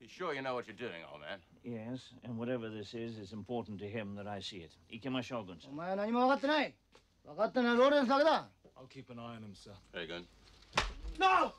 You sure you know what you're doing, old man? Yes, and whatever this is, it's important to him that I see it. Ikemashōgun, お sir. 前は何も分かってない分かってないローレンスだけだ I'll keep an eye on him, sir. Very good. No!